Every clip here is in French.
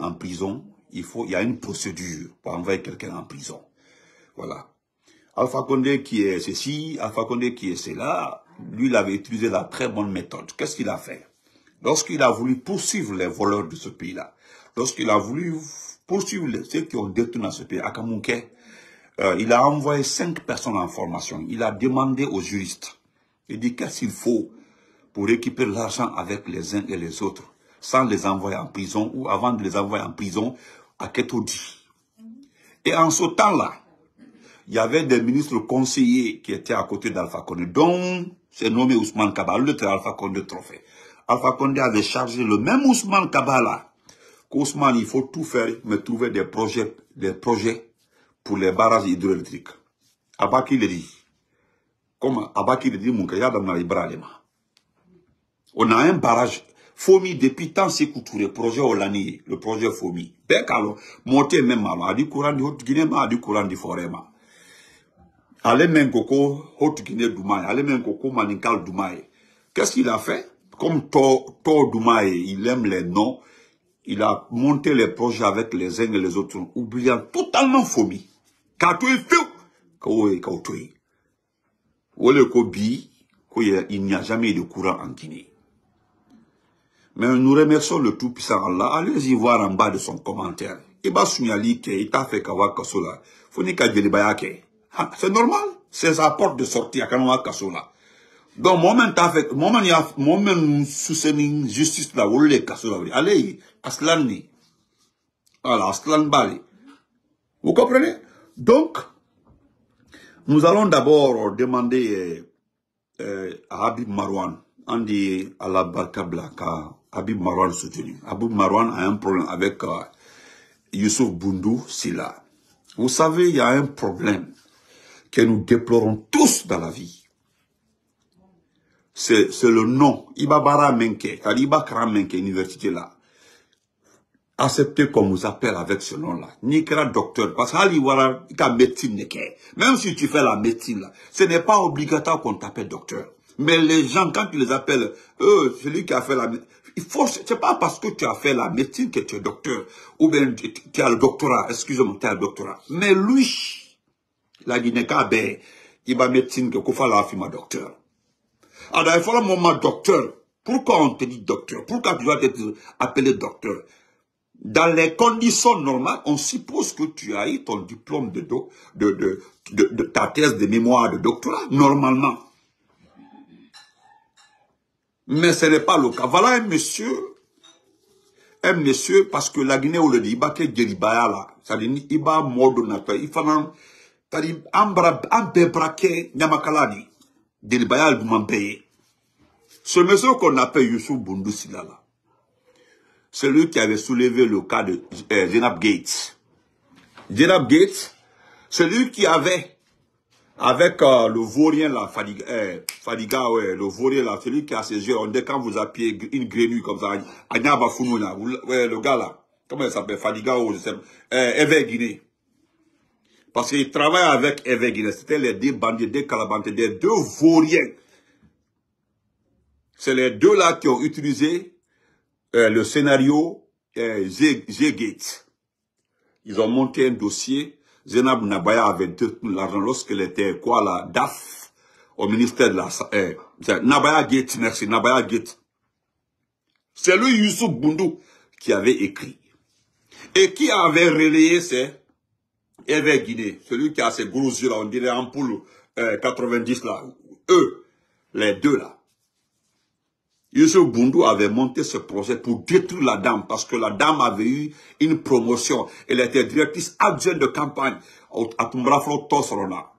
en prison, il faut, il y a une procédure pour envoyer quelqu'un en prison. Voilà. Alpha Condé qui est ceci, Alpha Condé qui est cela, lui, il avait utilisé la très bonne méthode. Qu'est-ce qu'il a fait? Lorsqu'il a voulu poursuivre les voleurs de ce pays-là, lorsqu'il a voulu poursuivre ceux qui ont détenu ce pays, Akamunke, euh, il a envoyé cinq personnes en formation. Il a demandé aux juristes, il dit qu'est-ce qu'il faut pour récupérer l'argent avec les uns et les autres, sans les envoyer en prison ou avant de les envoyer en prison à Ketodi. Et en ce temps-là, il y avait des ministres conseillers qui étaient à côté d'Alpha Condé, dont c'est nommé Ousmane Kaba, le Alpha Condé trophée. Alpha Condé avait chargé le même Ousmane Kaba qu'Ousmane, il faut tout faire, mais trouver des projets, des projets pour les barrages hydroélectriques. Abaki le dit? Comme Abaki le dit, mon On a un barrage. Fomi, depuis tant c'est le projet Olani, le projet Fomi. Bekalo, monté même à a du courant du Haute-Guinée, a du courant du forêt. Allez même Koko, Haute-Guinée Doumaï, allez même Koko Manikal Doumaï. Qu'est-ce qu'il a fait? Comme Thor Doumaï, il aime les noms, il a monté les projets avec les uns et les autres, oubliant totalement Fomi. Katoe feu, kawoe kautoe. Wole ko bi, il n'y a jamais de courant en Guinée. Mais nous remercions le Tout-Puissant Allah. Allez-y voir en bas de son commentaire. Iba sunyali ke ita fait kawa kasola. Foni ka bayake. C'est normal. C'est sa porte de sortie à kanwa kasola. Donc, moment t'as fait, moment y a, moment sous justice là, ou le kasola. Allez, aslani. Voilà, aslan bali. Vous comprenez? Donc, nous allons d'abord demander euh, à Habib Marwan, on dit à la Habib Marwan soutenu. Habib Marwan a un problème avec euh, Youssouf Boundou Silla. Vous savez, il y a un problème que nous déplorons tous dans la vie. C'est le nom. Ibabara Menke, Ibakara Menke, université là accepter qu'on vous appelle avec ce nom-là. Ni docteur. Parce que médecine Même si tu fais la médecine ce n'est pas obligatoire qu'on t'appelle docteur. Mais les gens, quand tu les appelles, eux, celui qui a fait la médecine, il faut, c'est pas parce que tu as fait la médecine que tu es docteur. Ou bien tu as le doctorat, excusez-moi, tu as le doctorat. Mais lui, la Guinée, ben, il va médecine que Kofa la ma docteur. Alors, il faut le moment docteur. Pourquoi on te dit docteur? Pourquoi tu dois être appelé docteur? dans les conditions normales, on suppose que tu as eu ton diplôme de, de, de, ta thèse de mémoire de doctorat, normalement. Mais ce n'est pas le cas. Voilà un monsieur, un monsieur, parce que la Guinée, on le dit, il va que Djeribaya là, c'est-à-dire, il va mordre il faut c'est-à-dire, un bébraqué, Nyamakala Djeribaya, il m'a Ce monsieur qu'on appelle Youssou Bundusila là, celui qui avait soulevé le cas de euh, Gates. Jenab Gates, celui qui avait, avec euh, le vaurien là, Fadiga, euh, Fadiga ouais, le vaurien là, celui qui a ses yeux, on dit quand vous appuyez une grenouille comme ça, Agnaba là, ouais, le gars là, comment il s'appelle, Fadiga ou je sais, euh, Guinée. Parce qu'il travaille avec Eve Guinée, c'était les deux bandits, des calabantes, des deux vauriens. C'est les deux là qui ont utilisé euh, le scénario euh, G-Gate. Ils ont monté un dossier. Zenab Nabaya avait détenu l'argent lorsqu'elle était quoi la DAF au ministère de la euh, Nabaya Gate, merci, Nabaya Gate. C'est lui Youssouf Boundou qui avait écrit. Et qui avait relayé c'est Eve Guinée, celui qui a ses gros yeux là, on dirait ampoule euh, 90 là. Eux, les deux là. Youssef Boundou avait monté ce projet pour détruire la dame, parce que la dame avait eu une promotion. Elle était directrice adjointe de campagne à Tumbraflo Tosrona.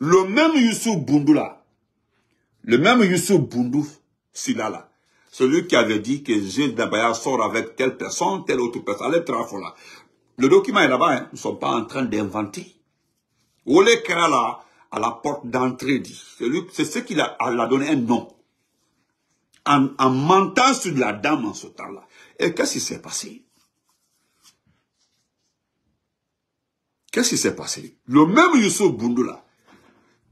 Le même Youssou Boundou là, le même Youssou Boundou, celui-là, là, celui qui avait dit que Gilles Dabaya sort avec telle personne, telle autre personne, allez là. Le document est là-bas, hein. nous ne sommes pas en train d'inventer. Olé là, à la porte d'entrée, dit, c'est ce qu'il a, a donné un nom en, en mentant sur la dame en ce temps-là. Et qu'est-ce qui s'est passé? Qu'est-ce qui s'est passé? Le même Youssou Boundoula,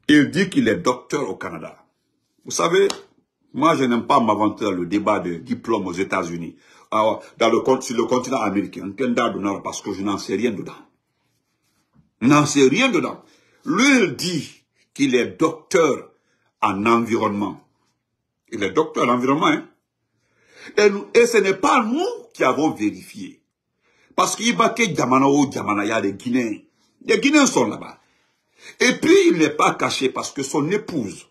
il dit qu'il est docteur au Canada. Vous savez, Moi, je n'aime pas m'avancer dans le débat de diplôme aux États-Unis, ah, dans le, sur le continent américain, parce que je n'en sais rien dedans. N'en sais rien dedans. Lui, il dit qu'il est docteur en environnement. Il est docteur en environnement, hein? Et, ce n'est pas nous qui avons vérifié. Parce qu'il va il y a des Guinéens. Les Guinéens sont là-bas. Et puis, il n'est pas caché parce que son épouse,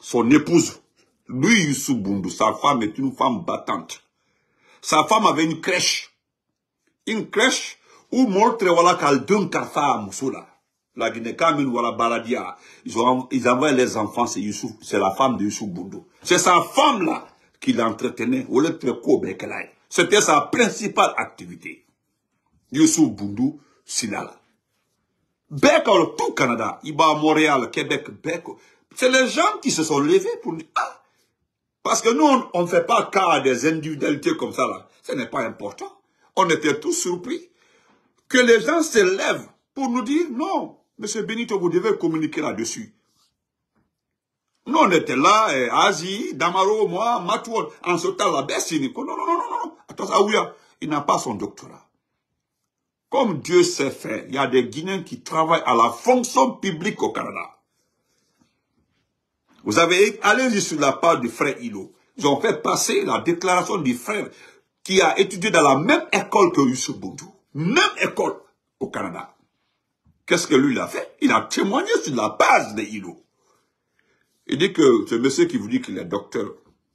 son épouse, lui, Youssou Bundu, sa femme est une femme battante. Sa femme avait une crèche. Une crèche où montre voilà qu'elle donne kafa à Moussoula. La Guinée, quand même, voilà, Baladia. Ils, ont, les enfants, c'est Youssou, c'est la femme de Youssou Bundu. C'est sa femme là qui l'entretenait. C'était sa principale activité. Youssou Bundu Sinala. Beko, tout Canada, Iba, Montréal, Québec, Beko. C'est les gens qui se sont levés pour dire, ah, parce que nous, on ne fait pas cas des individualités comme ça, là. Ce n'est pas important. On était tous surpris que les gens se lèvent pour nous dire, non, Monsieur Benito, vous devez communiquer là-dessus. Nous, on était là, eh, Asie, Damaro, moi, Matouon, en ce temps-là, Bessini. Non, non, non, non, non. Il n'a pas son doctorat. Comme Dieu sait faire, il y a des Guinéens qui travaillent à la fonction publique au Canada. Vous avez, allez sur la page du frère Hilo. Ils ont fait passer la déclaration du frère qui a étudié dans la même école que Youssou Boudou. Même école au Canada. Qu'est-ce que lui il a fait? Il a témoigné sur la base de Hilo. Il dit que ce monsieur qui vous dit qu'il est docteur,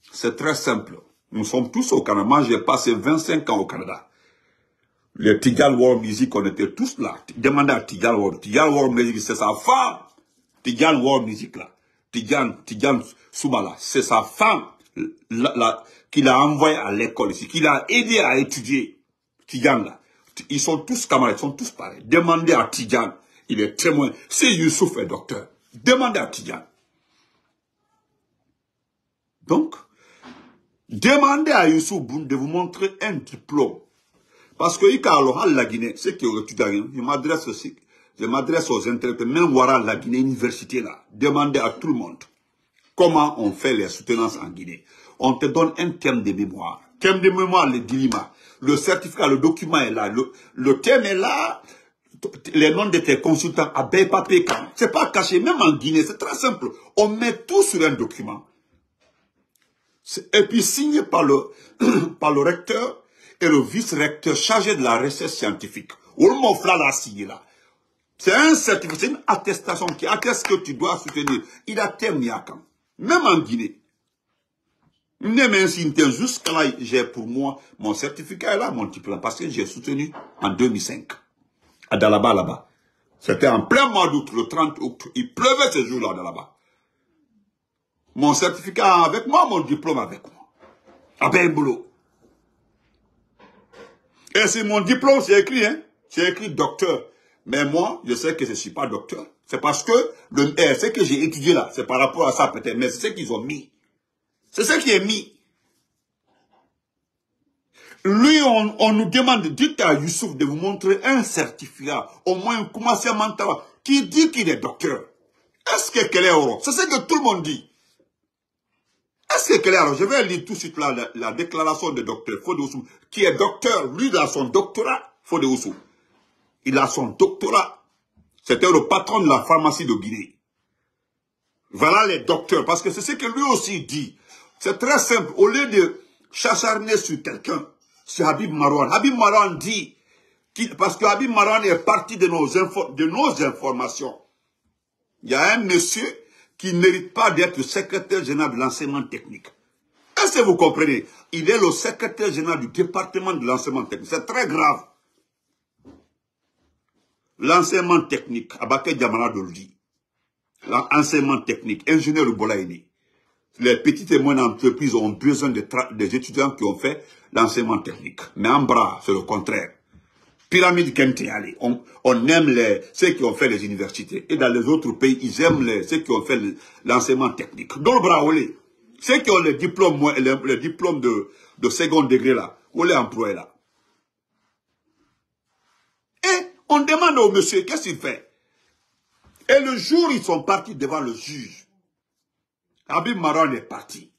c'est très simple. Nous sommes tous au Canada. Moi, j'ai passé 25 ans au Canada les Tigal World Music, on était tous là. Demandez à Tigal World. Tigal World Music, c'est sa femme. Tigal World Music, là. Tigan, Tigan Soumala, c'est sa femme la, qu'il a envoyé à l'école ici, qu'il a aidé à étudier. Tigan, là. Ils sont tous camarades, ils sont tous pareils. Demandez à Tigan. Il est témoin. C'est Youssouf est docteur. Demandez à Tigan. Donc, demandez à Youssouf de vous montrer un diplôme parce que alors la Guinée, ceux qui ont étudié, je m'adresse aussi, je m'adresse aux intellectuels, même voir la Guinée université là, demandez à tout le monde comment on fait les soutenances en Guinée? On te donne un thème de mémoire. Thème de mémoire, le dilima. Le certificat, le document est là. Le, thème est là. Les noms de tes consultants à papier. C'est pas caché, même en Guinée, c'est très simple. On met tout sur un document. Et puis signé par le, par le recteur et le vice-recteur chargé de la recherche scientifique. C'est un certificat, c'est une attestation qui atteste que tu dois soutenir. Il a terminé à quand Même en Guinée. Jusqu'à là, j'ai pour moi mon certificat est là, mon diplôme, parce que j'ai soutenu en 2005. À Dalaba, là-bas. C'était en plein mois d'août, le 30 août. Il pleuvait ce jour-là, à Dalaba. Mon certificat avec moi, mon diplôme avec moi. À boulot. Et c'est mon diplôme, c'est écrit, hein. C'est écrit docteur. Mais moi, je sais que je ne suis pas docteur. C'est parce que le, eh, ce que j'ai étudié là, c'est par rapport à ça peut-être, mais c'est ce qu'ils ont mis. C'est ce qui est mis. Lui, on, nous demande, dites à Youssouf de vous montrer un certificat, au moins un commencement mental, qui dit qu'il est docteur. Est-ce que quel est C'est ce que tout le monde dit. Est-ce que clair Je vais lire tout de suite la, déclaration de docteur Fodoussou, qui est docteur, lui, il a son doctorat, Fodoussou. Il a son doctorat. C'était le patron de la pharmacie de Guinée. Voilà les docteurs, parce que c'est ce que lui aussi dit. C'est très simple. Au lieu de s'acharner sur quelqu'un, c'est Habib Marwan. Habib Marwan dit, parce que Habib Marwan est parti de nos, de nos informations. Il y a un monsieur qui ne mérite pas d'être secrétaire général de l'enseignement technique. Est-ce que vous comprenez? Il est le secrétaire général du département de l'enseignement technique. C'est très grave. L'enseignement technique, Abake Djamana Doldi. L'enseignement technique, ingénieur Bolaïni. Les petites et moyennes entreprises ont besoin des étudiants qui ont fait l'enseignement technique. Mais en bras, c'est le contraire pyramide Kentiali. On, on aime les, ceux qui ont fait les universités. Et dans les autres pays, ils aiment les, ceux qui ont fait l'enseignement technique. Le bras, ceux qui ont le diplôme, le, le diplôme de, de second degré là, où les employés là. Et on demande au monsieur, qu'est-ce qu'il fait? Et le jour, ils sont partis devant le juge. Abim Maron est parti.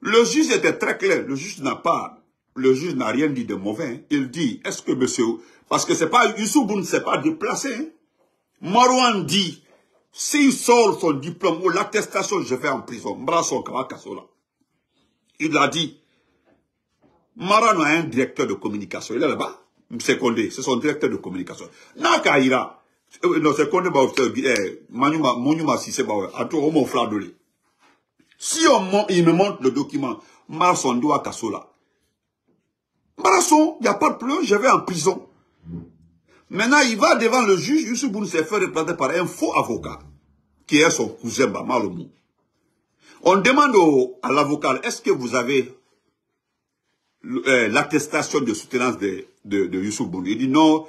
Le juge était très clair. Le juge n'a pas, le juge n'a rien dit de mauvais. Hein. Il dit, est-ce que monsieur, parce que c'est pas, Youssouf ne s'est pas déplacé. Hein. Marouane dit, s'il sort son diplôme ou l'attestation, je vais en prison. Il a dit, Marouane a un directeur de communication. Il est là-bas. C'est son directeur de communication. Nakaira, non, c'est Condé, bah, eh, Manuma, si c'est bah, à tout, on m'offre si on, il me montre le document, Marson doit Kassola. Marson, il n'y a pas de problème, je vais en prison. Maintenant, il va devant le juge, Youssou Boun s'est fait représenter par un faux avocat, qui est son cousin Bamalomou. On demande à l'avocat, est-ce que vous avez euh, l'attestation de soutenance de, de, de Youssou Boun? Il dit non,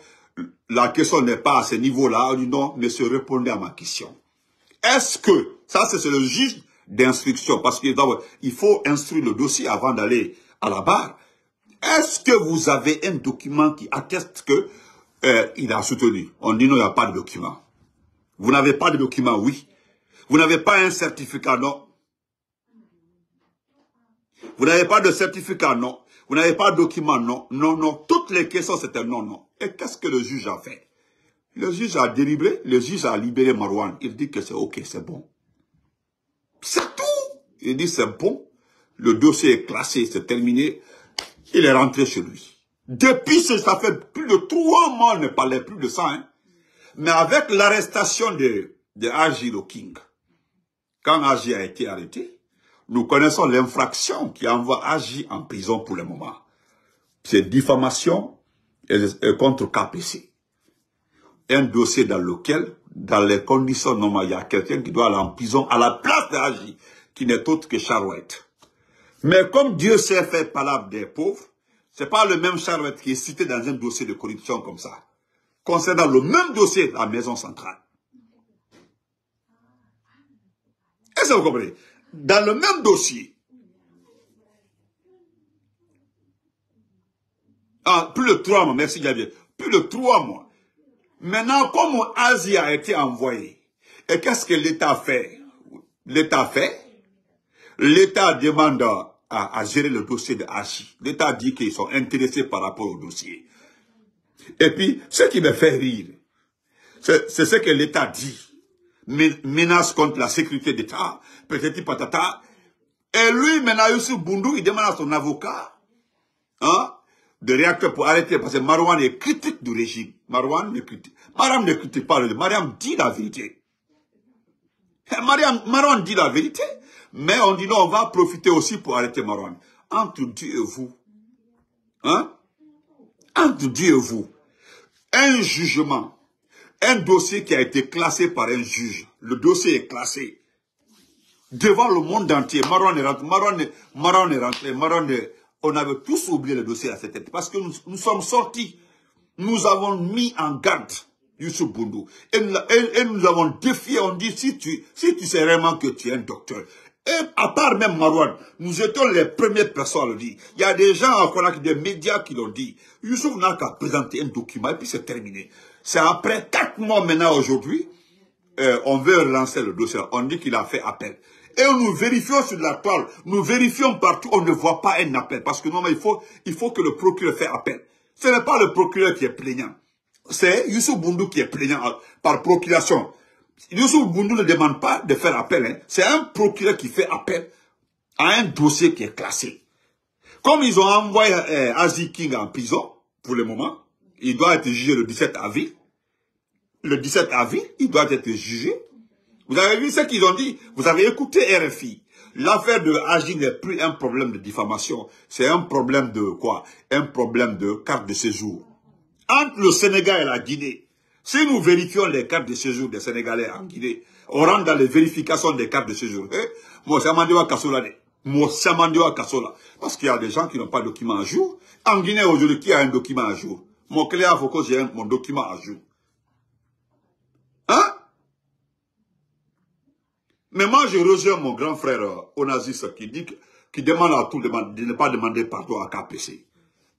la question n'est pas à ce niveau-là. Il dit non, monsieur, répondez à ma question. Est-ce que, ça c'est le juge d'instruction, parce qu'il faut instruire le dossier avant d'aller à la barre. Est-ce que vous avez un document qui atteste que euh, il a soutenu? On dit non, il n'y a pas de document. Vous n'avez pas de document, oui. Vous n'avez pas un certificat, non. Vous n'avez pas de certificat, non. Vous n'avez pas de document, non. Non, non. Toutes les questions, c'était non, non. Et qu'est-ce que le juge a fait? Le juge a délibéré, le juge a libéré Marouane. Il dit que c'est OK, c'est bon. C'est tout. Il dit c'est bon. Le dossier est classé, c'est terminé. Il est rentré chez lui. Depuis, ça fait plus de trois mois, on ne parlait plus de ça. Hein. Mais avec l'arrestation de, de Agi King, quand Agi a été arrêté, nous connaissons l'infraction qui envoie Agi en prison pour le moment. C'est diffamation contre KPC. Un dossier dans lequel dans les conditions normales, il y a quelqu'un qui doit aller en prison à la place d'Agi, qui n'est autre que Charouette. Mais comme Dieu s'est fait palabre des pauvres, c'est pas le même Charouette qui est cité dans un dossier de corruption comme ça. Concernant le même dossier, la maison centrale. Est-ce que vous comprenez? Dans le même dossier, ah, plus de trois mois, merci Gabriel, plus de trois mois, Maintenant, comme Asie a été envoyé, et qu'est-ce que l'État fait? L'État fait? L'État demande à, gérer le dossier de. L'État dit qu'ils sont intéressés par rapport au dossier. Et puis, ce qui me fait rire, c'est ce que l'État dit. Menace contre la sécurité d'État, peut-être patata. Et lui, maintenant, Youssou Boundou, il demande à son avocat, hein, de réacteur pour arrêter, parce que Marouane est critique du régime. Marouane ne critique, Mariam ne critique pas, Mariam dit la vérité. Eh, Mariam, Marouane dit la vérité, mais on dit non, on va profiter aussi pour arrêter Marouane. Entre Dieu et vous, hein, entre Dieu et vous, un jugement, un dossier qui a été classé par un juge, le dossier est classé devant le monde entier. Marouane est rentré, Marouane est rentré, Marouane est, on avait tous oublié le dossier à cette tête. Parce que nous, sommes sortis. Nous avons mis en garde Youssou Boundou. Et, nous avons défié, on dit, si tu, si tu sais vraiment que tu es un docteur, et à part même Marouane, nous étions les premières personnes à le dire. Il y a des gens Konak, des médias qui l'ont dit. Youssouf n'a qu'à présenter un document et puis c'est terminé. C'est après quatre mois maintenant aujourd'hui, euh, on veut relancer le dossier. On dit qu'il a fait appel. Et nous vérifions sur la toile, nous vérifions partout, on ne voit pas un appel. Parce que normalement, il faut, il faut que le procureur fasse appel. Ce n'est pas le procureur qui est plaignant. C'est Youssou Boundou qui est plaignant par procuration. Youssou Boundou ne demande pas de faire appel. Hein. C'est un procureur qui fait appel à un dossier qui est classé. Comme ils ont envoyé euh, King en prison, pour le moment, il doit être jugé le 17 avril. Le 17 avril, il doit être jugé. Vous avez vu ce qu'ils ont dit? Vous avez écouté RFI. L'affaire de Agi n'est plus un problème de diffamation. C'est un problème de quoi? Un problème de carte de séjour. Entre le Sénégal et la Guinée, si nous vérifions les cartes de séjour des Sénégalais en Guinée, on rentre dans les vérifications des cartes de séjour. Eh? Moi, Kasola. Parce qu'il y a des gens qui n'ont pas de document à jour. En Guinée, aujourd'hui, qui a un document à jour? Mon il faut que j'ai mon document à jour. Hein mais moi, je rejoins mon grand frère euh, Onazis qui dit qui demande à tout le monde de ne pas demander pardon à KPC.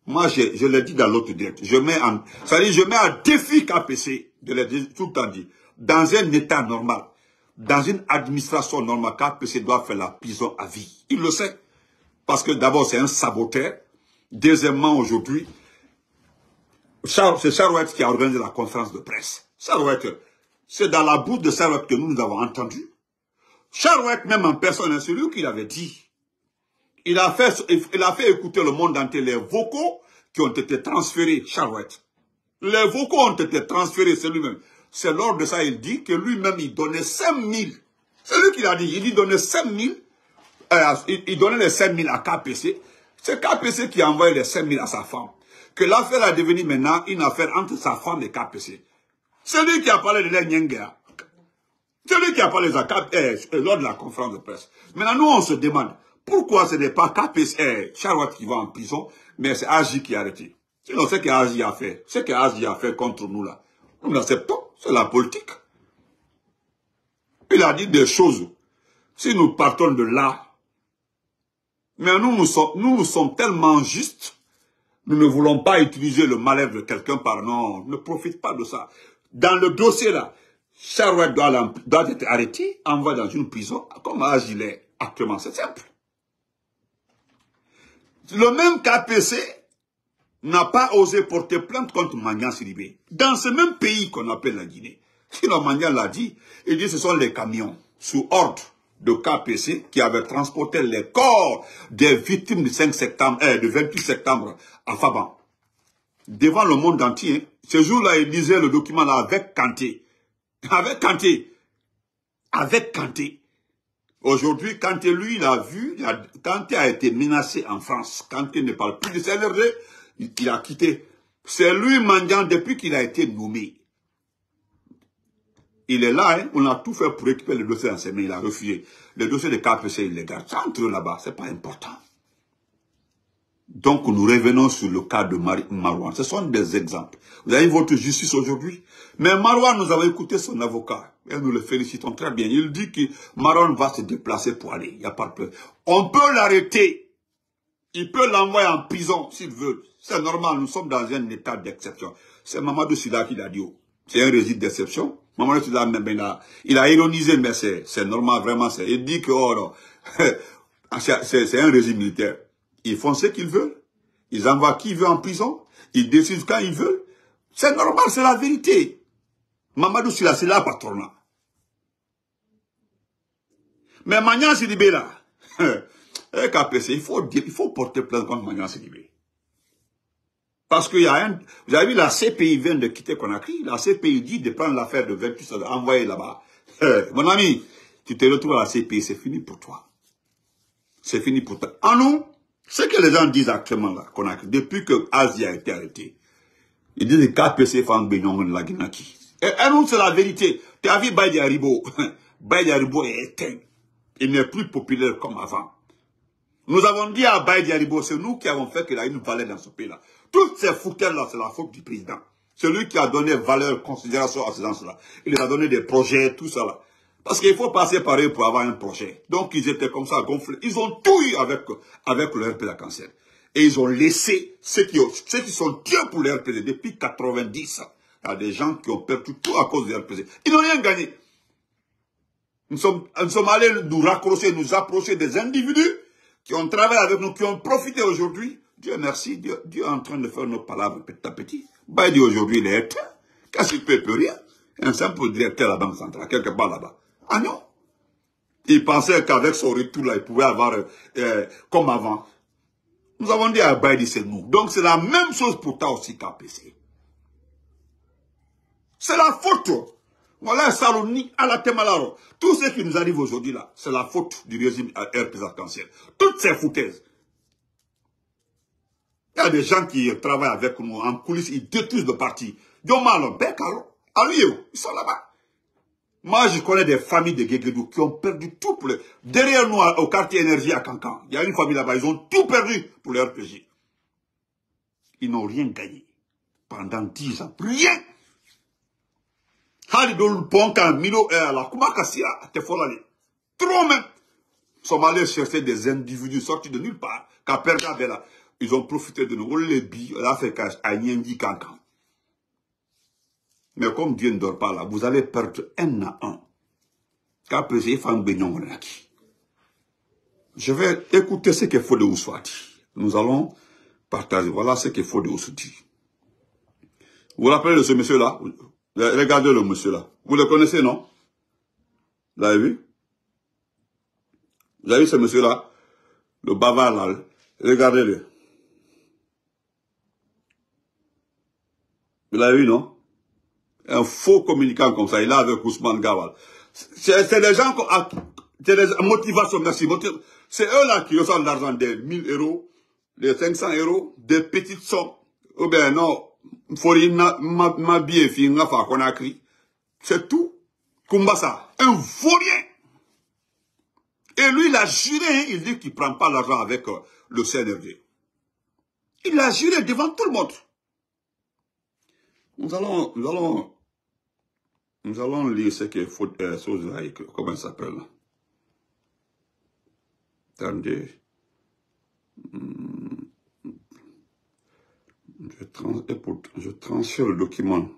Moi, je, l'ai dit dans l'autre direct. Je mets en, ça dit, je mets un défi KPC, de l'ai tout le temps dit, dans un état normal, dans une administration normale, KPC doit faire la prison à vie. Il le sait. Parce que d'abord, c'est un saboteur. Deuxièmement, aujourd'hui, c'est Charouette qui a organisé la conférence de presse. Charouette, c'est dans la bouche de Charouette que nous, nous avons entendu. Charouette, même en personne, c'est lui qui l'avait dit. Il a, fait, il a fait écouter le monde entier les vocaux qui ont été transférés, Charouette. Les vocaux ont été transférés, c'est lui-même. C'est lors de ça, il dit que lui-même, il donnait 5 000. C'est lui qui l'a dit. Il dit donnait 5 000. Euh, il, donnait les 5 000 à KPC. C'est KPC qui a envoyé les 5 000 à sa femme. Que l'affaire a devenu maintenant une affaire entre sa femme et KPC. C'est lui qui a parlé de. C'est lui qui a parlé la, euh, lors de la conférence de presse. Maintenant, nous, on se demande, pourquoi ce n'est pas KPC, euh, Charlotte qui va en prison, mais c'est Agi qui a arrêté. Sinon, ce qu'Agi a fait, ce qu'Agi a fait contre nous là, nous l'acceptons, c'est la politique. Il a dit des choses. Si nous partons de là, mais nous, nous sommes, nous, sommes tellement justes, nous ne voulons pas utiliser le malheur de quelqu'un par non, ne profite pas de ça. Dans le dossier là, Charlotte doit, doit être arrêté, envoyé dans une prison, comme Agile actuellement, c'est simple. Le même KPC n'a pas osé porter plainte contre Magnan Siribé. Dans ce même pays qu'on appelle la Guinée. Sinon, Magnan l'a dit, il dit que ce sont les camions sous ordre de KPC qui avaient transporté les corps des victimes du 5 septembre, eh, du 28 septembre à Faban. Devant le monde entier, ce jour-là, il lisait le document là avec Kanté. Avec Kanté. Avec Kanté. Aujourd'hui, Kanté, lui, il a vu, Kanté a été menacé en France. Kanté ne parle plus de CNRD, il, a quitté. C'est lui, mendiant, depuis qu'il a été nommé. Il est là, hein, on a tout fait pour récupérer le dossier ses mains, il a refusé. Le dossier de KPC, il les garde. Ça entre là-bas, c'est pas important. Donc, nous revenons sur le cas de Marouane. Ce sont des exemples. Vous avez votre justice aujourd'hui. Mais Marouane, nous avons écouté son avocat. Et nous le félicitons très bien. Il dit que Marouane va se déplacer pour aller. Il n'y a pas de problème. On peut l'arrêter. Il peut l'envoyer en prison s'il veut. C'est normal. Nous sommes dans un état d'exception. C'est Mamadou Sida qui l'a dit. C'est un régime d'exception. Mamadou Sida, il a, il a ironisé, mais c'est normal, vraiment. Il dit que, oh non, c'est un régime militaire. Ils font ce qu'ils veulent. Ils envoient qui veut en prison. Ils décident quand ils veulent. C'est normal, c'est la vérité. Mamadou Sila, c'est la patronat. Mais Magnan Sidibé là, KPC, il faut, il faut porter plainte contre Magnan Sidibé. Parce qu'il y a un... Vous avez vu, la CPI vient de quitter Conakry. La CPI dit de prendre l'affaire de 28 envoyer là-bas. Mon ami, tu te retrouves à la CPI, c'est fini pour toi. C'est fini pour toi. En nous, ce que les gens disent actuellement là, depuis que Asie a été arrêté, ils disent KPC fan la Guinaki. Et nous, c'est la vérité. Tu as vu Baïdi Haribo. Baïdi Haribo est éteint. Il n'est plus populaire comme avant. Nous avons dit à Baïdi Haribo, c'est nous qui avons fait qu'il a une valeur dans ce pays-là. Toutes ces foutaises-là, c'est la faute du président. C'est lui qui a donné valeur, considération à ces gens-là. Il a donné des projets, tout ça là. Parce qu'il faut passer par eux pour avoir un projet. Donc, ils étaient comme ça gonflés. Ils ont tout eu avec, avec le RP cancer. Et ils ont laissé ceux qui, ceux qui sont tués pour le RPD depuis 90. Il y a des gens qui ont perdu tout à cause du RPD. Ils n'ont rien gagné. Nous sommes, nous sommes allés nous raccrocher, nous approcher des individus qui ont travaillé avec nous, qui ont profité aujourd'hui. Dieu merci, Dieu, Dieu est en train de faire nos palabres petit à petit. Bah, dit aujourd'hui, il est. Qu'est-ce qu'il peut, peut rien? Un simple directeur de la Banque centrale, quelque part là-bas. Ah non? Il pensait qu'avec son retour là, il pouvait avoir euh, comme avant. Nous avons dit à Baïdi, c'est nous. Donc c'est la même chose pour toi aussi KPC. C'est la faute. Voilà, Saloni, à la Temalaro. Tout ce qui nous arrive aujourd'hui là, c'est la faute du régime RP arc Toutes ces foutaises. Il y a des gens qui travaillent avec nous en coulisses, ils détruisent le parti. Diomalo, Bekalo, Alio, ils sont là-bas. Moi, je connais des familles de Guéguédou qui ont perdu tout pour le... Derrière nous, au quartier énergie à Cancan, il y a une famille là-bas, ils ont tout perdu pour leur RPG. Ils n'ont rien gagné. Pendant dix ans. Rien. Tefolali. Trop même. Sont allés chercher des individus sortis de nulle part. Ils ont profité de nous. Les billes, l'Afrique, à Nyendi Cancan. Mais comme Dieu ne dort pas là, vous allez perdre un à un. Je vais écouter ce que Fodé Oussou dit. Nous allons partager. Voilà ce que Fodé Oussou dit. Vous vous rappelez de ce monsieur-là? Regardez le monsieur-là. Vous le connaissez, non? Vous l'avez vu? Vous avez vu ce monsieur-là? Le bavard là. Regardez-le. Vous l'avez vu, non? Un faux communicant comme ça. Il est avec Ousmane Gawal. C'est des gens... C'est des motivations, merci. C'est eux là qui reçoivent l'argent des 1000 euros, des 500 euros, des petites sommes. Ou bien non, fille, qu'on a C'est tout. Kumbasa, un vaurien. Et lui, il a juré, hein, il dit qu'il ne prend pas l'argent avec euh, le CNRD. Il a juré devant tout le monde. Nous allons, nous allons, nous allons lire ce que euh, comment il s'appelle? Attendez. Hmm. Je, trans, je transfère le document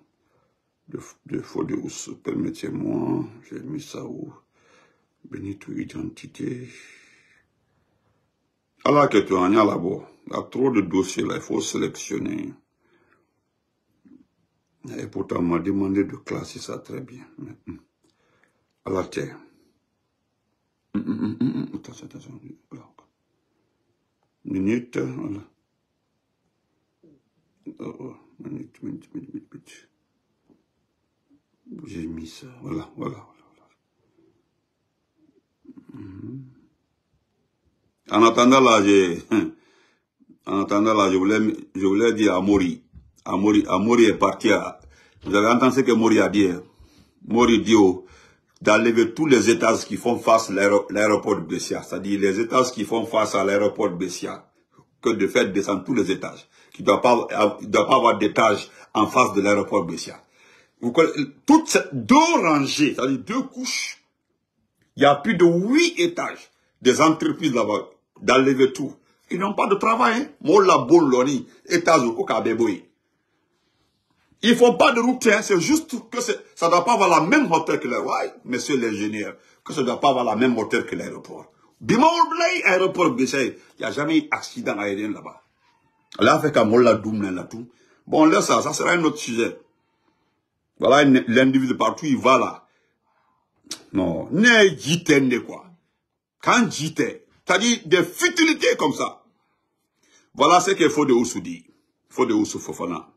de, de Fodéus. Permettez-moi, j'ai mis ça où? Benito identité. Alors que tu en as là-bas. Il y a trop de dossiers là, il faut sélectionner. Et pourtant, on m'a demandé de classer ça très bien. Hmm. À la terre. Attention, attention. Minute, voilà. Oh, oh, minute, minute, minute, minute. J'ai mis ça, voilà, voilà, voilà. En attendant là, j'ai, en attendant là, je voulais, je voulais dire à Mori, à Mori, est parti à, vous avez entendu ce que Mori a dit, hein? Mori dit d'enlever tous les étages qui font face à l'aéroport de Bessia, c'est-à-dire les étages qui font face à l'aéroport de Bessia, que de faire descendre tous les étages, qui ne doit pas, doit pas avoir d'étage en face de l'aéroport de Bessia. Toutes ces deux rangées, c'est-à-dire deux couches, il y a plus de huit étages des entreprises là-bas, d'enlever tout. Ils n'ont pas de travail, hein. Mola étage au ils font pas de route, hein. c'est juste que ça ne doit pas avoir la même hauteur que l'aéroport. Ouais, monsieur l'ingénieur, que ça ne doit pas avoir la même hauteur que l'aéroport. Bimaoulblay, aéroport il n'y a jamais eu d'accident aérien là-bas. Là, fait qu'à Doumne là tout. Bon, là, ça, ça sera un autre sujet. Voilà, l'individu partout, il va là. Non, n'est jitende quoi. Quand jité, c'est-à-dire des futilités comme ça. Voilà ce qu'il faut de Oussou dit. Il faut de Oussou Fofana.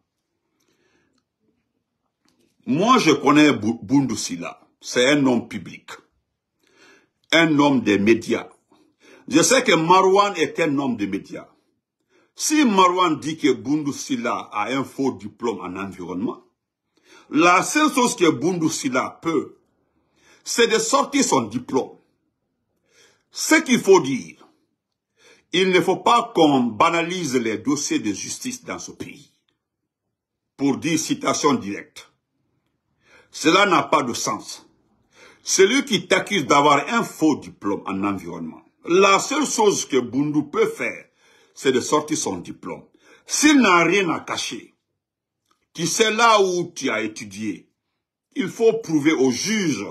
Moi, je connais Bundusila. C'est un homme public. Un homme des médias. Je sais que Marwan est un homme des médias. Si Marwan dit que Bundusila a un faux diplôme en environnement, la seule chose que Bundusila peut, c'est de sortir son diplôme. Ce qu'il faut dire, il ne faut pas qu'on banalise les dossiers de justice dans ce pays. Pour dire citation directe. Cela n'a pas de sens. Celui qui t'accuse d'avoir un faux diplôme en environnement, la seule chose que Bundu peut faire, c'est de sortir son diplôme. S'il n'a rien à cacher, tu sais là où tu as étudié, il faut prouver au juge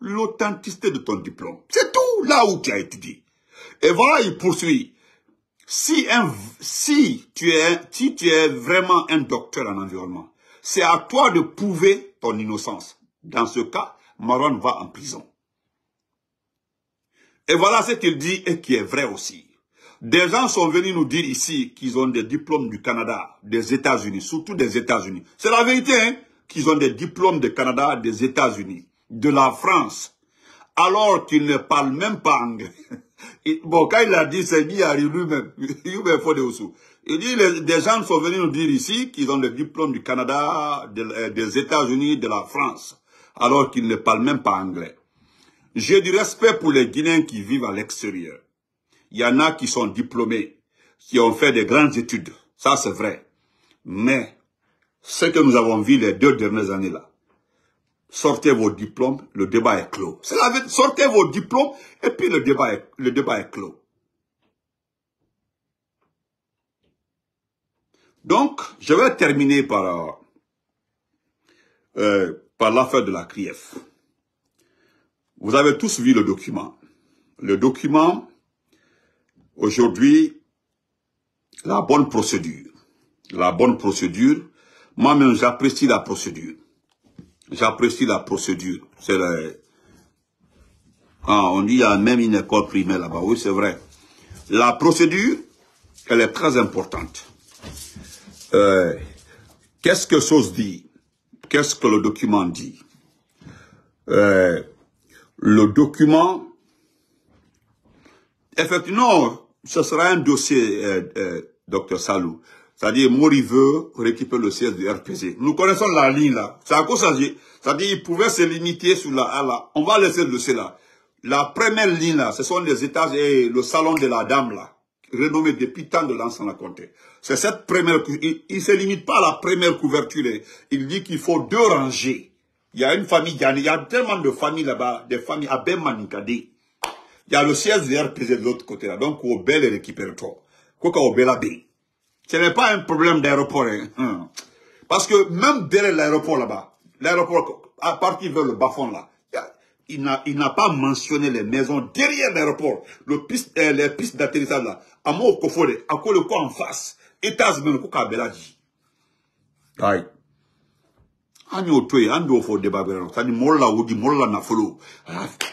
l'authenticité de ton diplôme. C'est tout là où tu as étudié. Et voilà, il poursuit. Si, un, si, tu es, si tu es vraiment un docteur en environnement, c'est à toi de prouver ton innocence. Dans ce cas, Maron va en prison. Et voilà ce qu'il dit et qui est vrai aussi. Des gens sont venus nous dire ici qu'ils ont des diplômes du Canada, des États-Unis, surtout des États-Unis. C'est la vérité, hein, qu'ils ont des diplômes du Canada, des États-Unis, de la France, alors qu'ils ne parlent même pas anglais. bon, quand il a dit, c'est dit à lui-même. Il dit, les, des gens sont venus nous dire ici qu'ils ont des diplômes du Canada, euh, des États-Unis, de la France, alors qu'ils ne parlent même pas anglais. J'ai du respect pour les Guinéens qui vivent à l'extérieur. Il y en a qui sont diplômés, qui ont fait des grandes études. Ça, c'est vrai. Mais, ce que nous avons vu les deux dernières années là, sortez vos diplômes, le débat est clos. Sortez vos diplômes et puis le débat est, le débat est clos. Donc, je vais terminer par, euh, par l'affaire de la CRIEF. Vous avez tous vu le document. Le document, Aujourd'hui, la bonne procédure, la bonne procédure, moi-même j'apprécie la procédure. J'apprécie la procédure. C'est on dit qu'il y a même une école primaire là-bas. Oui, c'est vrai. La procédure, elle est très importante. Euh, qu'est-ce que chose dit? Qu'est-ce que le document dit? Euh, Le document, effectivement, ce sera un dossier, euh, euh, docteur Salou. C'est-à-dire, Mori veut récupérer le siège du RPC. Nous connaissons la ligne là. C'est à cause ça. C'est-à-dire, il pouvait se limiter sur la. On va laisser le dossier là. La première ligne là, ce sont les étages et le salon de la dame là, renommé depuis tant de l'ancien la comté. C'est cette première, il, ne se limite pas à la première couverture. Hein. Il dit qu'il faut deux rangées. Il y a une famille, il y a tellement de familles là-bas, des familles à Bemanikade. Il y a le siège de RPZ de l'autre côté là. Donc, au bel récupère toi. Quoi au bel Ce n'est pas un problème d'aéroport. Hein. Hum. Parce que même derrière l'aéroport là-bas, l'aéroport, à partir vers le bas-fond là, il n'a pas mentionné les maisons derrière l'aéroport, le piste, euh, les pistes d'atterrissage là, à kofore, à quoi le quoi en face, États-Unis, quoi belaji. Aïe. Ani otoye, andi ofo débat C'est-à-dire, molla oudi, molla nafolo.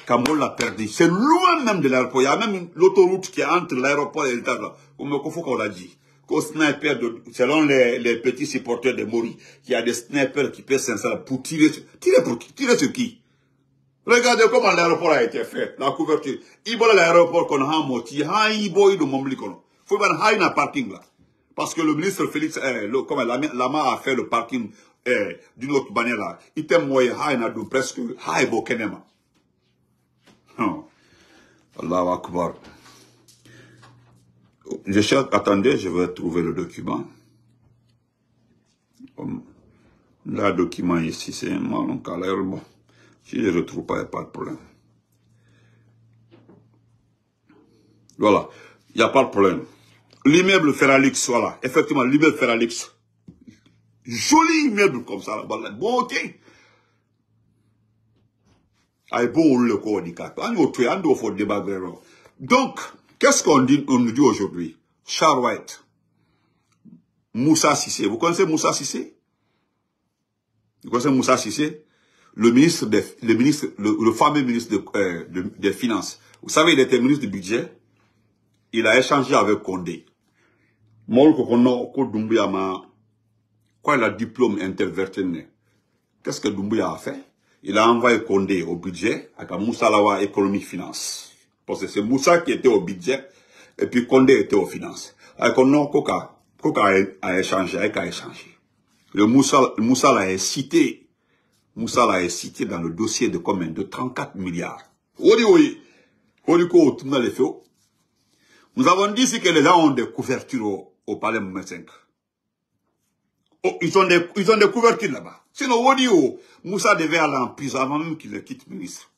Ka molla perdu. C'est loin même de l'aéroport. Il y a même l'autoroute qui est entre l'aéroport et l'état là. Comme kofo qu'on l'a dit. Qu'au sniper, de, selon les, les petits supporters de Mori, il y a des snipers qui peuvent s'installer pour tirer, tirer pour qui? Tirer sur qui? Regardez comment l'aéroport a été fait, la couverture. Il y a l'aéroport qu'on a ido momli kono. Faut bien ha na parking là. Parce que le ministre Félix, eh, comme Lama a fait le parking eh, d'une autre manière là. Il était moyen na do presque ha ibo kenema. Hum. Allahu Akbar. Je cherche, attendez, je vais trouver le document. Le document ici, c'est un bon. Si je ne retrouve pas, il n'y a pas de problème. Voilà. Il n'y a pas de problème. L'immeuble Ferralix, voilà. Effectivement, l'immeuble Ferralix. Joli immeuble comme ça, là Bon, ok. Aïe, bon, le corps Donc, qu'est-ce qu'on dit, on nous dit aujourd'hui? Charles White. Moussa Sissé. Vous connaissez Moussa Sissé? Vous connaissez Moussa Sissé? Le ministre des, le ministre, le, fameux ministre euh, des Finances. Vous savez, il était ministre du budget. Il a échangé avec Condé. Quoi, il a diplôme intervertene. Qu'est-ce que Doumbouya a fait? Il a envoyé Condé au budget, avec Moussa Lawa économie finance. Parce que c'est Moussa qui était au budget, et puis Condé était aux finances. Avec nom, Koka, Koka a, échangé, a échangé. Le Moussa, Moussa l'a cité Moussa l'a cité dans le dossier de combien De 34 milliards. Nous avons dit que les gens ont des couvertures au, palais Moumet 5. Oh, ils, ont des, ils ont des couvertures là-bas. Sinon, Moussa devait aller en prison avant même qu'il ne quitte ministre.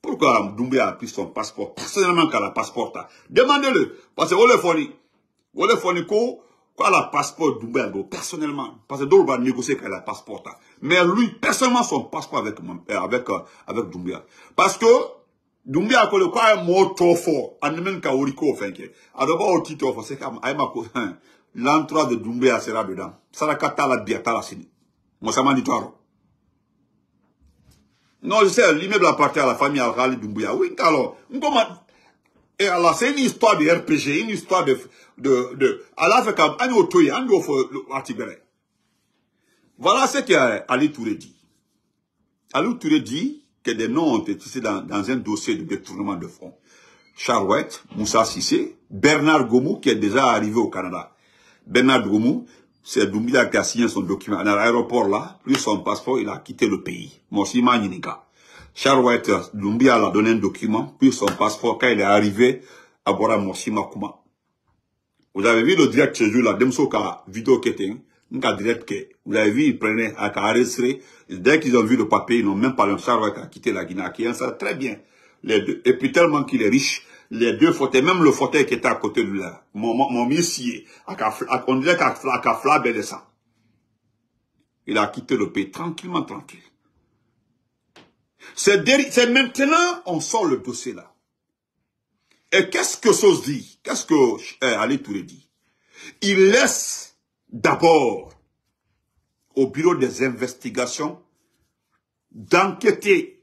Pourquoi Doumbé a pris son passeport Personnellement, qu'elle a passeport. Demandez-le. Parce que, vous le le quoi la passeport Doumbé personnellement. Parce que d'autres vont négocier qu'elle a passeport. Mais lui, personnellement, son passeport avec, euh, avec, euh, avec. Parce que, Doumbia a quoi un mot trop fort. En même cas, Oriko, enfin, alors, au titre, c'est comme, hein, l'entrée de Doumbia sera dedans. Sarakata la biata la sini. Moi, ça m'a dit toi. Non, je sais, l'immeuble appartient à la famille Al-Khali Doumbia. Oui, alors, comment, et alors, c'est une histoire de RPG, une histoire de, de, de, la fin, quand, on voilà ce qu'Ali Touré dit. Ali Touré dit que des noms ont été tissés dans, un dossier de détournement de fonds. Charouette, Moussa Sissé, Bernard Gomou, qui est déjà arrivé au Canada. Bernard Gomou, c'est Doumbia qui a signé son document. À l'aéroport là, plus son passeport, il a quitté le pays. Mossima Ninika. Charouette, Doumbia a donné un document, puis son passeport, quand il est arrivé à Bora Mossima Kuma. Vous avez vu le direct ce jour-là, Demsoka, vidéo qui était, Nka direct que, vous avez vu, ils prenaient à enregistrer. Dès qu'ils ont vu le papier, ils n'ont même pas le savoir qu'à quitter la Guinée, qui ça très bien. Les deux. Et puis tellement qu'il est riche, les deux fauteuils, même le fauteuil qui était à côté de lui mon, mon, on dirait qu'à ça. Il a quitté le pays tranquillement, tranquille. C'est maintenant, on sort le dossier là. Et qu'est-ce que Sos dit? Qu'est-ce que eh, Ali Touré dit? Il laisse d'abord au bureau des investigations d'enquêter.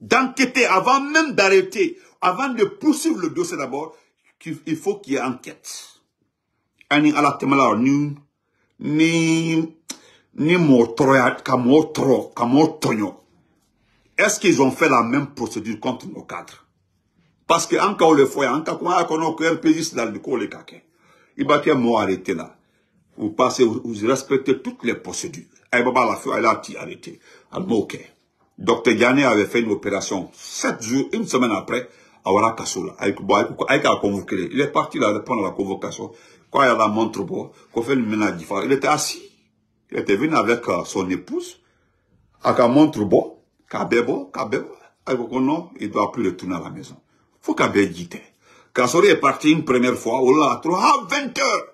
D'enquêter avant même d'arrêter, avant de poursuivre le dossier d'abord, il faut qu'il y ait enquête. Ani ala temala ni ni ni Est-ce qu'ils ont fait la même procédure contre nos cadres? Parce que encore le fois, encore quoi qu'on a un pays dans le col Il va être mot arrêté là. Vous passez, vous, respectez toutes les procédures. Eh, Baba la fait, elle a arrêté. Ok. Docteur Yanné avait fait une opération sept jours, une semaine après, à Wara Kassola. Avec, avec, a convoqué. Il est parti là répondre à la convocation. Quand il a la montre, bon, qu'on fait une ménage il était assis. Il était venu avec euh, son épouse, avec montre, bon, kabebo, kabebo. Avec non, il doit plus retourner à la maison. Faut qu'Abe dite. Kassori est parti une première fois, là, 3 20 heures.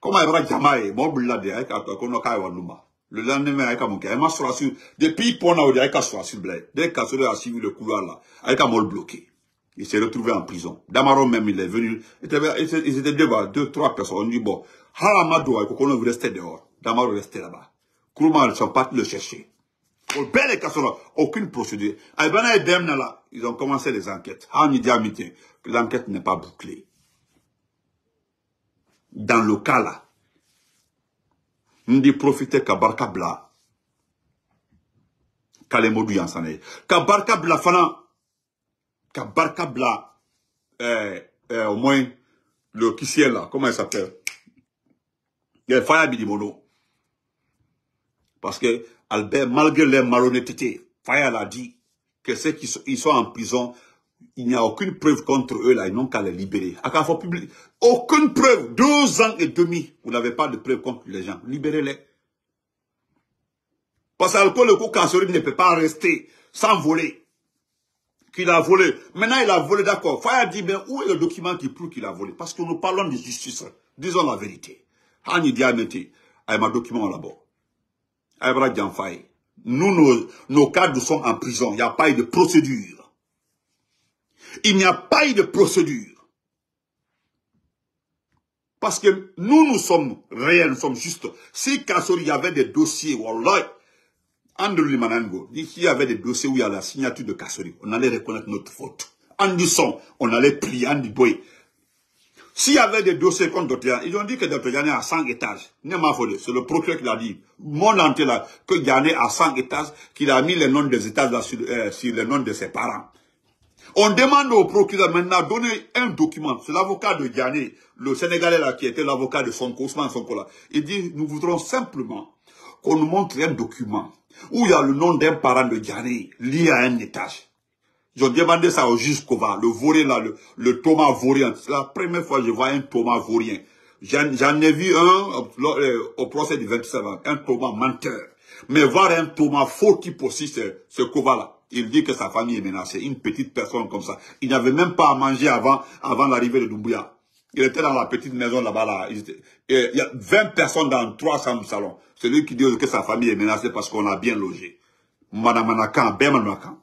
Comment il va jamae, bon, blade, avec un kono kai waluma. Le lendemain, avec monke, il m'a sur, depuis il a sur bled. Dès Kassori a suivi le couloir là, avec mol bloqué. Il s'est retrouvé en prison. Damaro même, il est venu. Ils étaient deux, deux, trois personnes. On dit, bon, Haramadou, il faut qu'on rester dehors. Damaro restait là-bas. Kourouma, ils sont partis le chercher. Au bel et aucune procédure. Ils ont commencé les enquêtes. L'enquête n'est pas bouclée. Dans le cas là, on dit profiter qu'Abarka Bla, Kalemodou Yansane, qu'Abarka Bla Fana, qu'Abarka Bla, euh, euh, au moins, le qui là, comment il s'appelle? Il y a Faya Bidimono. Parce que Albert, malgré les malhonnêtetés, Fayal a dit que ceux qui sont, en prison, il n'y a aucune preuve contre eux là, ils n'ont qu'à les libérer. Aucune preuve. Deux ans et demi, vous n'avez pas de preuve contre les gens. Libérez-les. Parce que le ne peut pas rester sans voler. Qu'il a volé. Maintenant, il a volé, d'accord. Faya dit, mais où est le document qui prouve qu'il a volé? Parce que nous parlons de justice. Disons la vérité. Hani Diamete, a un document là-bas. Nous, nos, cadres sont en prison. Il n'y a pas de procédure. Il n'y a pas de procédure. Parce que nous, nous sommes réels, nous sommes justes. Si Kassori avait des dossiers, Wallah, Andrew Limanango, s'il y avait des dossiers où il y a la signature de Kassori, on allait reconnaître notre faute. En on allait prier, en disant, s'il y avait des dossiers contre Dr. ils ont dit que Dr. Yanné a 100 étages. C'est le procureur qui l'a dit. Mon entier là, que Yanné a 100 étages, qu'il a mis les noms des étages là sur, euh, sur les noms de ses parents. On demande au procureur maintenant de donner un document. C'est l'avocat de Yanné, le Sénégalais là, qui était l'avocat de son Ousmane Sonko là. Il dit, nous voudrons simplement qu'on nous montre un document où il y a le nom d'un parent de Yanné lié à un étage. J'ai demandé ça au juge Kova, le vaurien là, le, le Thomas vaurien. C'est la première fois que je vois un Thomas vaurien. J'en ai vu un euh, au procès du 27 un Thomas menteur. Mais voir un Thomas faux aussi, c'est ce Kova là. Il dit que sa famille est menacée, une petite personne comme ça. Il n'avait même pas à manger avant, avant l'arrivée de Doumbouya. Il était dans la petite maison là-bas. Là. Il, y a 20 personnes dans 300 salons. C'est lui qui dit que sa famille est menacée parce qu'on a bien logé. Madame Manakan, Ben Manakan.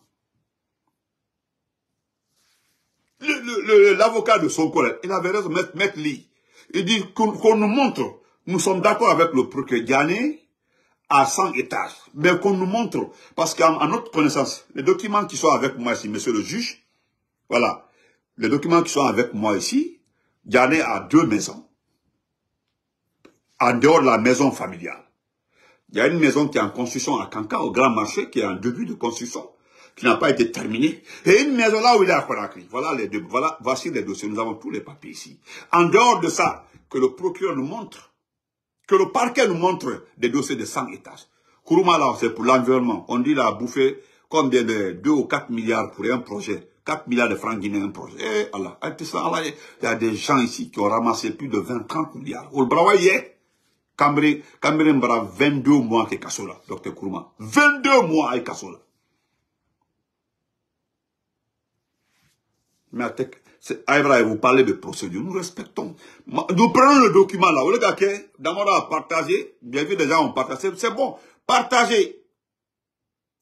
L'avocat de son collègue, il avait raison, mettre, mettre lit. Il dit qu'on nous montre, nous sommes d'accord avec le procureur Ghané à 100 étages, mais qu'on nous montre, parce qu'à notre connaissance, les documents qui sont avec moi ici, monsieur le juge, voilà, les documents qui sont avec moi ici, Ghané a deux maisons, en dehors de la maison familiale. Il y a une maison qui est en construction à Kanka, au Grand Marché, qui est en début de construction qui n'a pas été terminé. Et une maison là où il est à Conakry. Voilà les deux, voilà, voici les dossiers. Nous avons tous les papiers ici. En dehors de ça, que le procureur nous montre, que le parquet nous montre des dossiers de 100 étages. Kourouma là, c'est pour l'environnement. On dit là, a bouffé combien de 2 ou 4 milliards pour un projet. 4 milliards de francs guinéens un projet. Eh, Allah. Il y a des gens ici qui ont ramassé plus de 20, 30 milliards. Au Brawaye, Cambré Mbara, 22 mois que Kassola, docteur Kourouma. 22 mois avec Kassola. Mais Aïbra, vous parlez de procédure, nous respectons. Nous prenons le document là, vous regardez, d'abord à partager, bien vu, les gens ont partagé, c'est bon, partagez.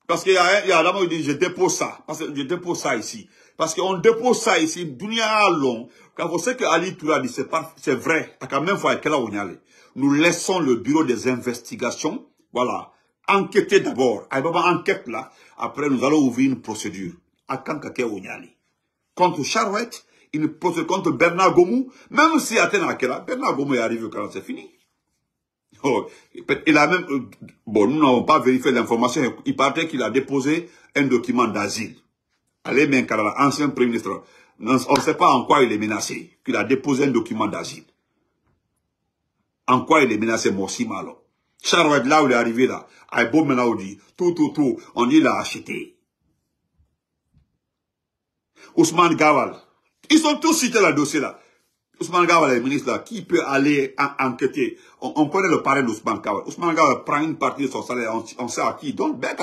Parce qu'il y a, il y a d'abord, il dit, je dépose ça, parce que je dépose ça ici. Parce qu'on dépose ça ici, dunia long. Quand vous savez que Ali dit, c'est vrai. À quand même fois, nous laissons le bureau des investigations, voilà, enquêter d'abord. Ah, enquête là. Après, nous allons ouvrir une procédure. À Kankake Onyali. Contre Charouette, une procédure contre Bernard Gomou. Même si Athènes Akela, Bernard Gomou est arrivé quand c'est fini. Oh, il a même, euh, bon, nous n'avons pas vérifié l'information. Il paraît qu'il a déposé un document d'asile. Allez, Menkarala, ancien premier ministre, on ne sait pas en quoi il est menacé, qu'il a déposé un document d'asile. En quoi il est menacé, Morsi Malo. Charlotte, là où il est arrivé, là, Aïbo maintenant, dit, tout, tout, tout, on dit, il a acheté. Ousmane Gawal, ils sont tous cités dans le dossier, là. Ousmane Gawal, le ministre, là, qui peut aller enquêter? On, connaît le parrain d'Ousmane Gawal. Ousmane Gawal prend une partie de son salaire, on, sait à qui. Donc, Ben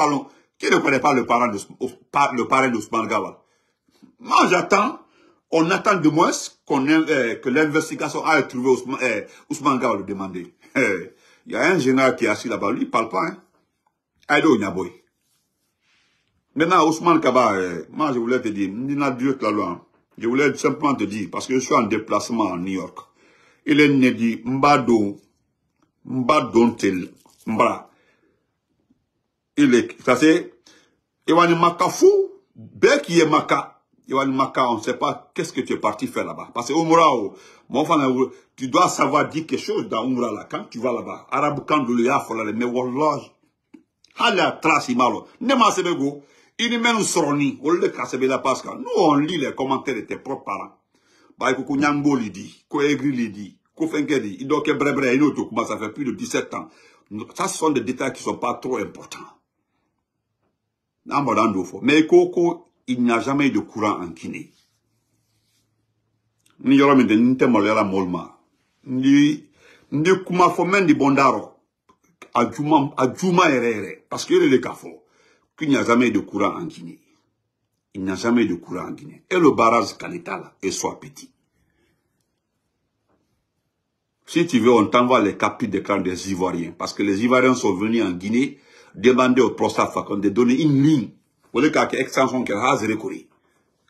qui ne connaît pas le parrain d'Ousmane Gawal? Moi, j'attends, on attend de moins qu'on euh, que l'investigation a trouvé Ousmane, euh, Ousmane Gawal le demander. Il y a un général qui est assis là-bas, lui, il parle pas. Hein. Aïdo Nyaboy. Maintenant, Ousmane Kaba, euh, moi, je voulais te dire, je voulais simplement te dire, parce que je suis en déplacement à New York. Il est né dit, Mbado, Mbado tel, Mbra il est, ça c'est, Iwani Maka fou, qui est Maka, Iwani Maka, on ne sait pas qu'est-ce que tu es parti faire là-bas. Parce que Umra, mon enfant, tu dois savoir dire quelque chose dans Umra là, quand tu vas là-bas. Arabe quand de l'Ia, faut mais Wallah, Hala trace imalo, Nema Sebego, il mène soroni, on le casse la parce que nous on lit les commentaires de tes propres parents. Dit, Ko Ko dit, il doit que bre bre, il doit ça fait plus de 17 ans. Ça, sont des détails qui sont pas trop importants. Mais il n'y a jamais eu de courant en Guinée. Ni yɔrɔ min tɛ ni kuma a juma a juma parce le qu'il n'y a jamais de courant en Guinée. Il n'y a jamais de courant en Guinée. Et le barrage Kalita là est soit petit. Si tu veux on t'envoie les captures d'écran des Ivoiriens. Parce que les Ivoiriens sont venus en Guinée demander au Prostat Facon de donner une ligne. Le cas extension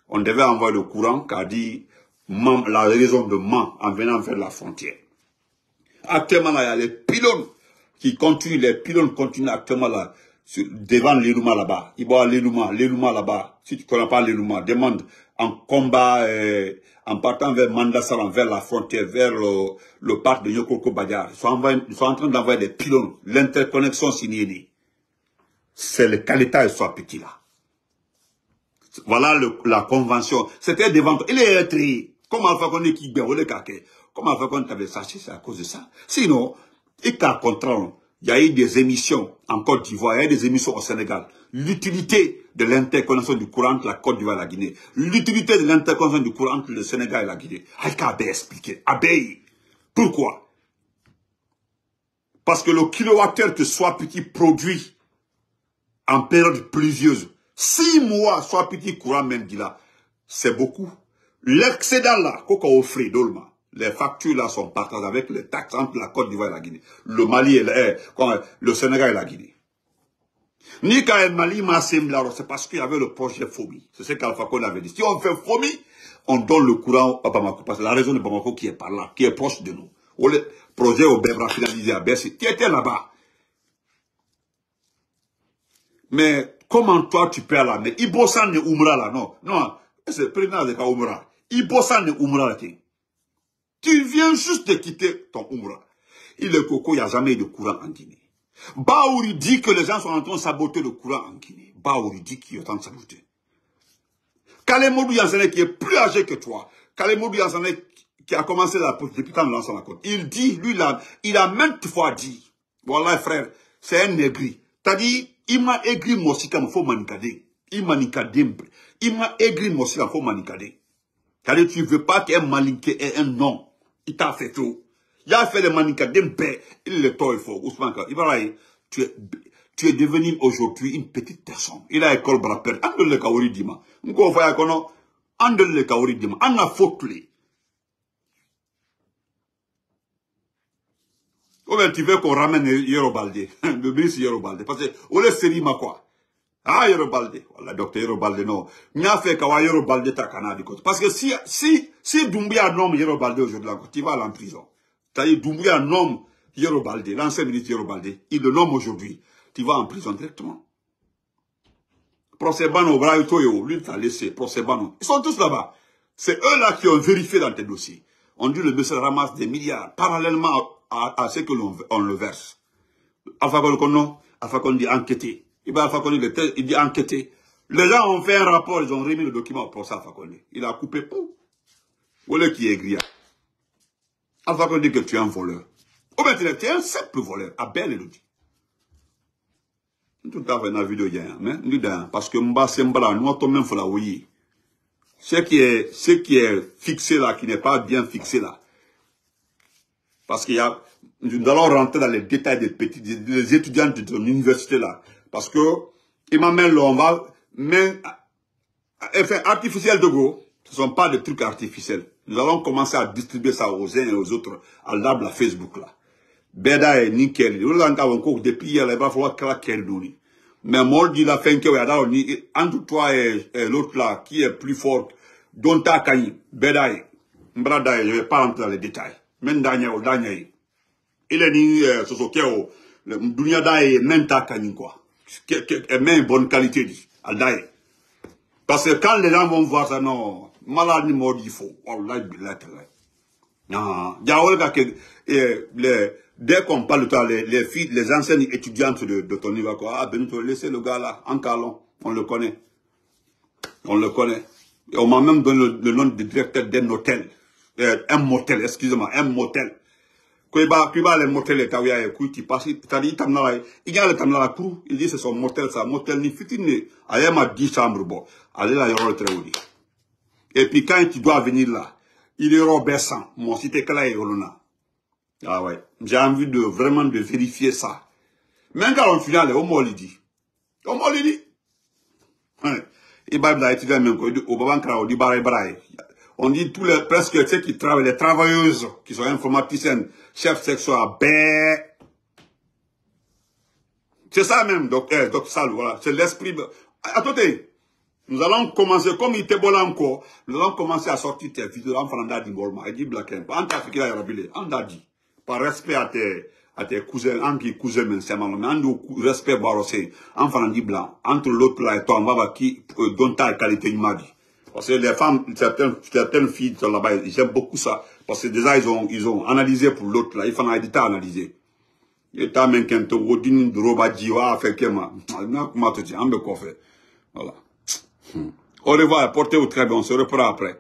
On devait envoyer le courant qu'a dit la raison de Man en venant vers la frontière. Actuellement, il y a les pylônes qui continuent, les pylônes continuent actuellement là, devant l'Elouma là-bas. Il va à l'Elouma, l'Elouma là-bas. Si tu ne connais pas l'Elouma, demande en combat, euh, en partant vers Mandasaran, vers la frontière, vers le, parc de Yokoko Badiar. Ils sont, en train d'envoyer des pylônes, l'interconnexion signée c'est le Kalita soit petit là. Voilà la convention. C'était devant Il est tri. Comment Alpha Condé qui bien le kake Comment Alpha Condé avait saché, c'est à cause de ça. Sinon, il t'a Il y a eu des émissions en Côte d'Ivoire, il y a eu des émissions au Sénégal. L'utilité de l'interconnexion du courant entre la Côte d'Ivoire et la Guinée. L'utilité de l'interconnexion du courant entre le Sénégal et la Guinée. Aïka a expliqué. Abeille. Pourquoi? Parce que le kilowattheure que soit petit produit en période pluvieuse, six mois, soit petit courant même là, c'est beaucoup. L'excédent là, qu'on offre d'Olma, les factures là sont partagées avec les taxes entre la Côte d'Ivoire et la Guinée. Le Mali et le, le Sénégal et la Guinée. Ni quand le Mali m'a c'est parce qu'il y avait le projet FOMI. C'est ce qu'Alpha Condé avait dit. Si on fait FOMI, on donne le courant à Bamako. Parce que la région de Bamako qui est par là, qui est proche de nous. Le projet au Bébra finalisé à Bercy, qui était là-bas. Mais comment toi tu peux aller Mais Ibosan ne Umra là, non. Non, c'est président de Umra. Ibosan ne Umra là. Tu viens juste de quitter ton Umra. Il est coco, il n'y a jamais eu de courant en Guinée. Baouri dit que les gens sont en train de saboter le courant en Guinée. Baouri dit qu'il est en train de saboter. Kalemodou Yansane qui est plus âgé que toi. Kalemodou Yansane qui a commencé la depuis quand lance la côte. Il dit, lui là, il a maintes fois dit, voilà frère, c'est un négri. T'as dit, il m'a aigri mosika il faut manikade. Il Il m'a aigri mosika faut manikade. Car tu veux pas qu'un malinké ait un nom. Il t'a fait tout. Il a fait le manikadem Il est toi, il faut. Ousmane Ibrahim, tu es, tu es devenu aujourd'hui une petite personne. Il a école braper. Andel le kaori dima. Nko faya kono. Andel le dima. Anna faute Ou bien tu veux qu'on ramène Yorobalde, le ministre Yorobalde. Parce que, on est série ma quoi? Ah, Yoro Balde. Voilà, docteur Yoro Balde, non. M'a fait kawa Yoro Balde ta canadi Parce que si, si, si Doumbouya nomme Yoro Balde aujourd'hui, tu vas aller en prison. C'est-à-dire, Doumbouya nomme Yoro Balde, l'ancien ministre Yoro Balde, il le nomme aujourd'hui. Tu vas en prison directement. Procébano, Braïtoyo, lui t'a laissé, Procébano. Ils sont tous là-bas. C'est eux là qui ont vérifié dans tes dossiers. On dit le monsieur ramasse des milliards parallèlement à, ce que l'on le verse. Alpha Kono, Alpha Il va Alpha il dit enquêter. Les gens ont fait un rapport, ils ont remis le document pour ça, Alpha Il a coupé pour. Voilà qui est grillé. Alpha dit que tu es un voleur. Ou bien tu es un simple voleur. Abel le dit. Tout à fait dans la vidéo, hein? parce que Mba Sembala, nous, on même la oui. Ce qui est, ce qui est fixé là, qui n'est pas bien fixé là. Parce qu'il y a, nous allons rentrer dans les détails des petits, des étudiants de l'université là. Parce que, on va, mais, enfin, artificiel de go, ce ne sont pas des trucs artificiels. Nous allons commencer à distribuer ça aux uns et aux autres, à l'arbre, à Facebook là. Beda et nickel. Nous allons encore depuis hier, il va falloir craquer le Mais moi, dit la fin que, entre toi et, l'autre là, qui est plus fort, t'as et, je ne vais pas rentrer dans les détails. Daniel il est ni euh, sosoke o le dunia daye men ta kanin quoi men bonne qualité dit. Al daye parce que quand les gens vont voir ça non malade mort il faut billahi non. Les dès qu'on parle toi les, les filles les anciennes étudiantes de, de ton niveau quoi. Ah laissez le gars là en calon. On le connaît. On le connaît. Et on m'a même donné le, nom de directeur d'un hôtel. Euh, un motel, excusez-moi, un motel. Kuiba, kuiba le motel est taouya et kui tu passes, t'as dit tamnala, il y a le tamnala crew, il dit c'est son motel ça, motel ni fitine, ayama 10 chambres bon, allez là, il y aura le très Et puis quand tu dois venir là, il est Robertson, mon cité kala et Olona. Ah ouais, j'ai envie de vraiment de vérifier ça. Même quand on finit, au mot dit. Au mot dit. Il va être étudiant même, au babankra, au dit baray baray on dit tous les, presque ceux qui travaillent, les travailleuses, qui sont informaticiennes, chefs sexuels, ben, c'est ça même, docteur, docteur Sal, voilà, c'est l'esprit. Attendez, nous allons commencer, comme il était bon encore, nous allons commencer à sortir tes vidéos, en faisant d'adi bolma, et dit black en tant que rabile, en dit, par respect à tes, à tes cousins, en qui cousins, mais c'est mal, mais en respect barossé, en faisant blanc, entre l'autre là et toi, on va voir qui, euh, dont ta qualité, il m'a dit. Parce que les femmes, certaines, certaines filles sont là-bas, aiment beaucoup ça. Parce que déjà, ils ont, ils ont analysé pour l'autre, là. Ils font un état analysé. Et t'as même qu'un tour, rodin, droba, jiwa, fait que ma, comment te dire, on me quoi Voilà. Au revoir, portez-vous très bien, on se reprend après.